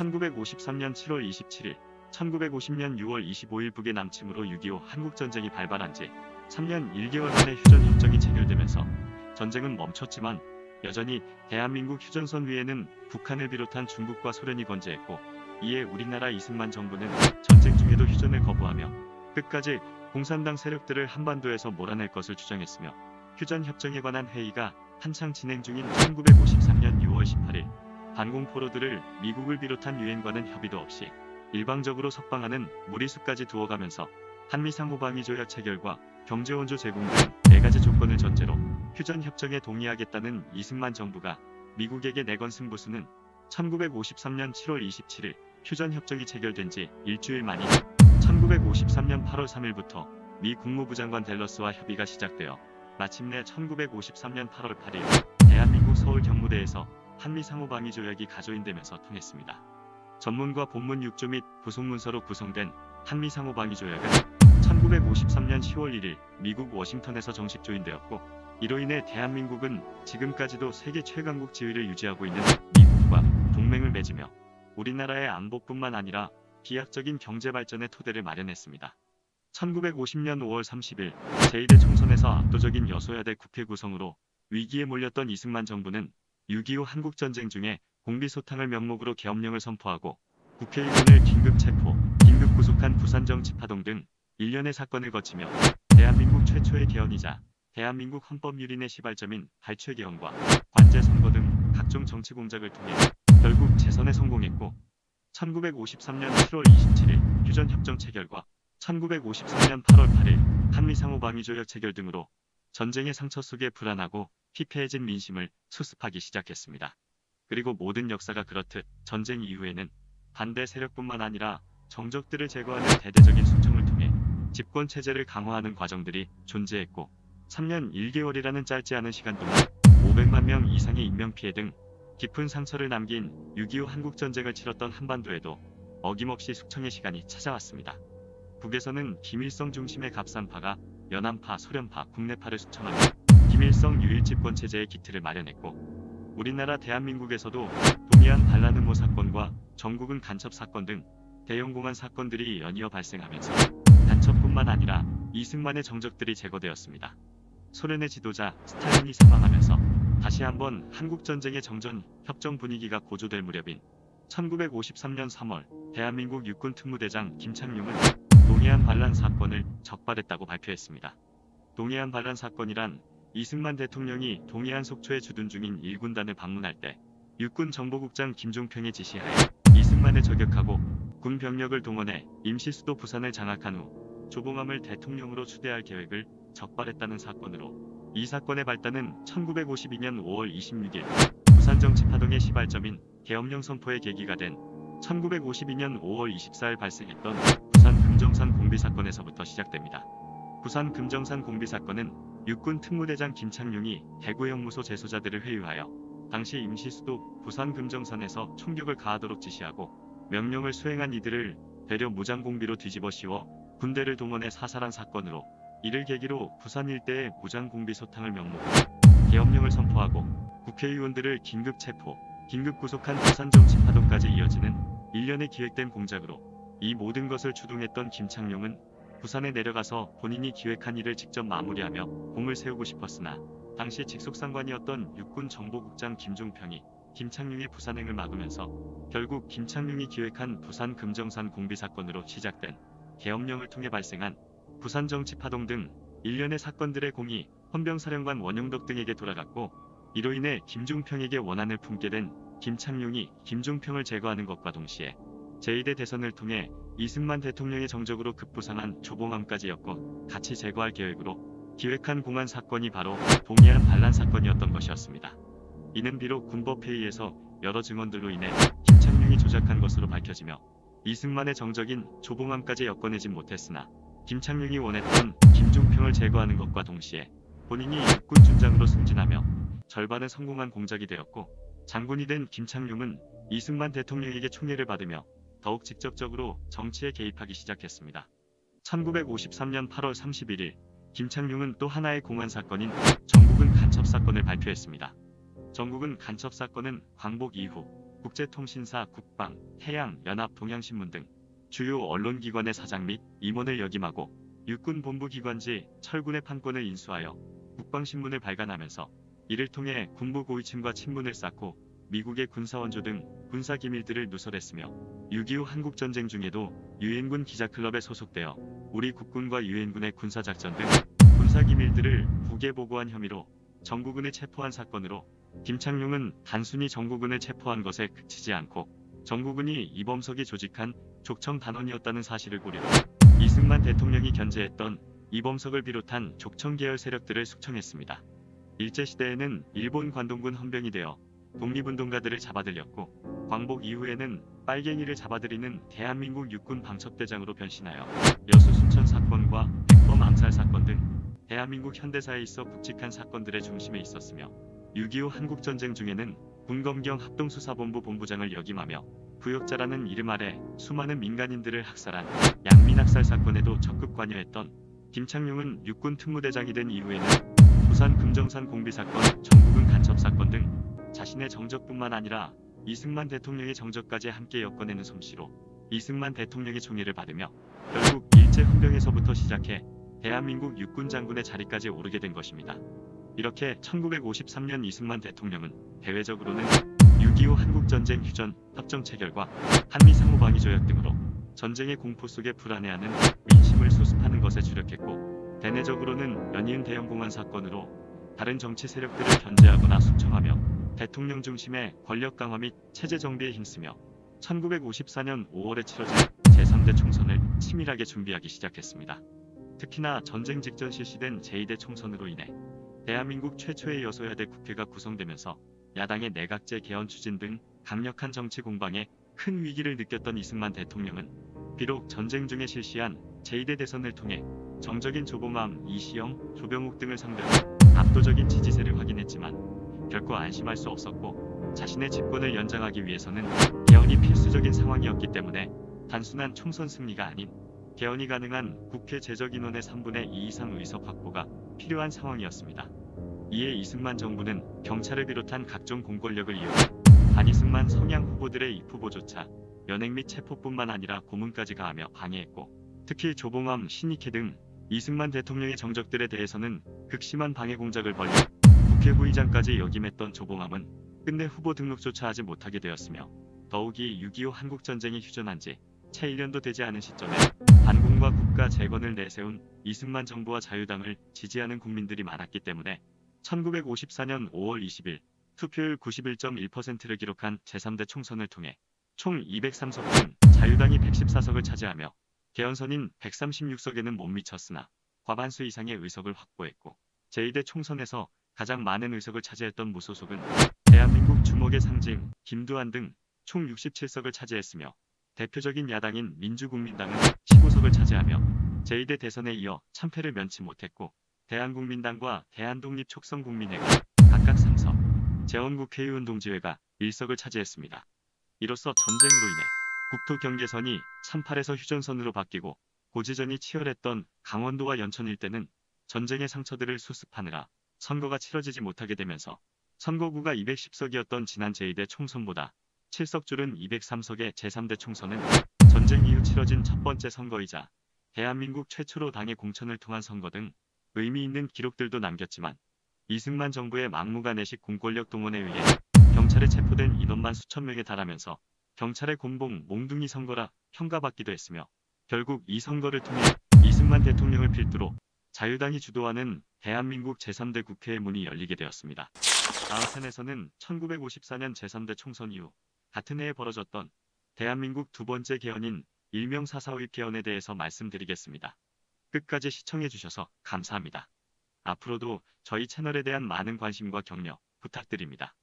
1953년 7월 27일, 1950년 6월 25일 북의 남침으로 6.25 한국전쟁이 발발한 지 3년 1개월 만에 휴전협정이 체결되면서 전쟁은 멈췄지만 여전히 대한민국 휴전선 위에는 북한을 비롯한 중국과 소련이 건재했고 이에 우리나라 이승만 정부는 전쟁 중에도 휴전을 거부하며 끝까지 공산당 세력들을 한반도에서 몰아낼 것을 주장했으며 휴전협정에 관한 회의가 한창 진행 중인 1953년 6월 18일 반공포로들을 미국을 비롯한 유엔과는 협의도 없이 일방적으로 석방하는 무리수까지 두어가면서 한미 상호방위 조약 체결과 경제원조 제공 등 네 가지 조건을 전제로 휴전협정에 동의하겠다는 이승만 정부가 미국에게 내건 승부수는 1953년 7월 27일 휴전협정이 체결된 지 일주일 만인 1953년 8월 3일부터 미 국무부 장관 델러스와 협의가 시작되어 마침내 1953년 8월 8일 대한민국 서울 경무대에서 한미 상호방위 조약이 가조인되면서 통했습니다. 전문과 본문 6조 및 부속문서로 구성된 한미 상호방위 조약은 1953년 10월 1일 미국 워싱턴에서 정식 조인되었고 이로 인해 대한민국은 지금까지도 세계 최강국 지위를 유지하고 있는 미국과 동맹을 맺으며 우리나라의 안보뿐만 아니라 비약적인 경제 발전의 토대를 마련했습니다. 1950년 5월 30일 제1회 총선에서 압도적인 여소야대 국회 구성으로 위기에 몰렸던 이승만 정부는 6.25 한국전쟁 중에 공비소탕을 명목으로 계엄령을 선포하고 국회의원을 긴급 체포, 긴급 구속한 부산정치파동 등 일련의 사건을 거치며 대한민국 최초의 개헌이자 대한민국 헌법 유린의 시발점인 발췌개헌과 관제선거 등 각종 정치 공작을 통해 결국 재선에 성공했고 1953년 7월 27일 휴전협정 체결과 1953년 8월 8일 한미상호 방위조약 체결 등으로 전쟁의 상처 속에 불안하고 피폐해진 민심을 수습하기 시작했습니다. 그리고 모든 역사가 그렇듯 전쟁 이후에는 반대 세력뿐만 아니라 정적들을 제거하는 대대적인 숙청을 통해 집권 체제를 강화하는 과정들이 존재했고 3년 1개월이라는 짧지 않은 시간 동안 500만 명 이상의 인명피해 등 깊은 상처를 남긴 6.25 한국전쟁을 치렀던 한반도에도 어김없이 숙청의 시간이 찾아왔습니다. 북에서는 김일성 중심의 갑산파가 연안파, 소련파, 국내파를 숙청하며 김일성 유일 집권 체제의 기틀을 마련했고 우리나라 대한민국에서도 동해안 반란음모 사건과 전국은 간첩 사건 등 대형 공안 사건들이 연이어 발생하면서 간첩뿐만 아니라 이승만의 정적들이 제거되었습니다. 소련의 지도자 스탈린이 사망하면서 다시 한번 한국전쟁의 정전 협정 분위기가 고조될 무렵인 1953년 3월 대한민국 육군 특무대장 김창룡은 동해안 반란 사건을 적발했다고 발표했습니다. 동해안 반란 사건이란 이승만 대통령이 동해안 속초에 주둔 중인 1군단을 방문할 때 육군 정보국장 김종평의 지시하에 이승만을 저격하고 군 병력을 동원해 임시 수도 부산을 장악한 후 조봉암을 대통령으로 추대할 계획을 적발했다는 사건으로 이 사건의 발단은 1952년 5월 26일 부산 정치 파동의 시발점인 계엄령 선포의 계기가 된 1952년 5월 24일 발생했던 부산 금정산 공비 사건에서부터 시작됩니다. 부산 금정산 공비 사건은 육군 특무대장 김창룡이 대구 형무소 재소자들을 회유하여 당시 임시 수도 부산 금정산에서 총격을 가하도록 지시하고 명령을 수행한 이들을 대려 무장 공비로 뒤집어 씌워 군대를 동원해 사살한 사건으로 이를 계기로 부산 일대의 무장 공비 소탕을 명목으로 계엄령을 선포하고 국회의원들을 긴급 체포, 긴급 구속한 부산 정치 파동까지 이어지는 일련의 기획된 공작으로 이 모든 것을 주동했던 김창룡은 부산에 내려가서 본인이 기획한 일을 직접 마무리하며 공을 세우고 싶었으나 당시 직속상관이었던 육군 정보국장 김종평이 김창룡의 부산행을 막으면서 결국 김창룡이 기획한 부산 금정산 공비 사건으로 시작된 계엄령을 통해 발생한 부산 정치 파동 등 일련의 사건들의 공이 헌병사령관 원용덕 등에게 돌아갔고 이로 인해 김종평에게 원한을 품게 된 김창룡이 김종평을 제거하는 것과 동시에 제1대 대선을 통해 이승만 대통령의 정적으로 급부상한 조봉암까지 엮어 같이 제거할 계획으로 기획한 공안 사건이 바로 동해안 반란 사건이었던 것이었습니다. 이는 비록 군법회의에서 여러 증언들로 인해 김창룡이 조작한 것으로 밝혀지며 이승만의 정적인 조봉암까지 엮어내진 못했으나 김창룡이 원했던 김종평을 제거하는 것과 동시에 본인이 육군 준장으로 승진하며 절반은 성공한 공작이 되었고 장군이 된 김창룡은 이승만 대통령에게 총애를 받으며 더욱 직접적으로 정치에 개입하기 시작했습니다. 1953년 8월 31일 김창룡은 또 하나의 공안 사건인 전국은 간첩 사건을 발표했습니다. 전국은 간첩 사건은 광복 이후 국제통신사, 국방, 해양, 연합, 동양신문 등 주요 언론기관의 사장 및 임원을 역임하고 육군 본부기관지 철군의 판권을 인수하여 국방신문을 발간하면서 이를 통해 군부 고위층과 친분을 쌓고 미국의 군사원조 등 군사 기밀들을 누설했으며 6.25 한국전쟁 중에도 유엔군 기자클럽에 소속되어 우리 국군과 유엔군의 군사작전 등 군사 기밀들을 북에 보고한 혐의로 정국은을 체포한 사건으로 김창룡은 단순히 정국은을 체포한 것에 그치지 않고 정국은이 이범석이 조직한 족청 단원이었다는 사실을 고려로 이승만 대통령이 견제했던 이범석을 비롯한 족청 계열 세력들을 숙청했습니다. 일제시대에는 일본 관동군 헌병이 되어 독립운동가들을 잡아들였고 광복 이후에는 빨갱이를 잡아들이는 대한민국 육군 방첩대장으로 변신하여 여수 순천 사건과 백범 암살 사건 등 대한민국 현대사에 있어 굵직한 사건들의 중심에 있었으며 6.25 한국전쟁 중에는 군검경 합동수사본부 본부장을 역임하며 부역자라는 이름 아래 수많은 민간인들을 학살한 양민학살 사건에도 적극 관여했던 김창룡은 육군 특무대장이 된 이후에는 부산 금정산 공비 사건, 전국은 간첩 사건 등 자신의 정적뿐만 아니라 이승만 대통령의 정적까지 함께 엮어내는 솜씨로 이승만 대통령의 총애를 받으며 결국 일제 헌병에서부터 시작해 대한민국 육군 장군의 자리까지 오르게 된 것입니다. 이렇게 1953년 이승만 대통령은 대외적으로는 6.25 한국전쟁 휴전 협정 체결과 한미 상호방위 조약 등으로 전쟁의 공포 속에 불안해하는 민심을 수습하는 것에 주력했고 대내적으로는 연이은 대형공원 사건으로 다른 정치 세력들을 견제하거나 숙청하며 대통령 중심의 권력 강화 및 체제 정비에 힘쓰며 1954년 5월에 치러진 제3대 총선을 치밀하게 준비하기 시작했습니다. 특히나 전쟁 직전 실시된 제2대 총선으로 인해 대한민국 최초의 여소야대 국회가 구성되면서 야당의 내각제 개헌 추진 등 강력한 정치 공방에 큰 위기를 느꼈던 이승만 대통령은 비록 전쟁 중에 실시한 제2대 대선을 통해 정적인 조봉암, 이시영, 조병욱 등을 상대로 압도적인 지지세를 확인했지만 결코 안심할 수 없었고 자신의 집권을 연장하기 위해서는 개헌이 필수적인 상황이었기 때문에 단순한 총선 승리가 아닌 개헌이 가능한 국회 재적인원의 3분의 2 이상 의석 확보가 필요한 상황이었습니다. 이에 이승만 정부는 경찰을 비롯한 각종 공권력을 이용해 반이승만 성향 후보들의 입후보조차 연행 및 체포뿐만 아니라 고문까지 가하며 방해했고 특히 조봉암, 신익회 등 이승만 대통령의 정적들에 대해서는 극심한 방해 공작을 벌여 국회의장까지 역임했던 조봉암은 끝내 후보 등록조차 하지 못하게 되었으며 더욱이 6.25 한국전쟁이 휴전한 지 채 1년도 되지 않은 시점에 반공과 국가 재건을 내세운 이승만 정부와 자유당을 지지하는 국민들이 많았기 때문에 1954년 5월 20일 투표율 91.1%를 기록한 제3대 총선을 통해 총 203석 중 자유당이 114석을 차지하며 개헌선인 136석에는 못 미쳤으나 과반수 이상의 의석을 확보했고 제2대 총선에서 가장 많은 의석을 차지했던 무소속은 대한민국 주목의 상징 김두한 등 총 67석을 차지했으며 대표적인 야당인 민주국민당은 15석을 차지하며 제2대 대선에 이어 참패를 면치 못했고 대한국민당과 대한독립촉성국민회가 각각 3석, 재원국회의원 동지회가 1석을 차지했습니다. 이로써 전쟁으로 인해 국토 경계선이 38에서 휴전선으로 바뀌고 고지전이 치열했던 강원도와 연천 일대는 전쟁의 상처들을 수습하느라 선거가 치러지지 못하게 되면서 선거구가 210석이었던 지난 제2대 총선보다 7석 줄은 203석의 제3대 총선은 전쟁 이후 치러진 첫 번째 선거이자 대한민국 최초로 당의 공천을 통한 선거 등 의미 있는 기록들도 남겼지만 이승만 정부의 막무가내식 공권력 동원에 의해 경찰에 체포된 인원만 수천 명에 달하면서 경찰의 곤봉 몽둥이 선거라 평가받기도 했으며 결국 이 선거를 통해 이승만 대통령을 필두로 자유당이 주도하는 대한민국 제3대 국회의 문이 열리게 되었습니다. 다음 편에서는 1954년 제3대 총선 이후 같은 해에 벌어졌던 대한민국 두 번째 개헌인 일명 사사오입 개헌에 대해서 말씀드리겠습니다. 끝까지 시청해주셔서 감사합니다. 앞으로도 저희 채널에 대한 많은 관심과 격려 부탁드립니다.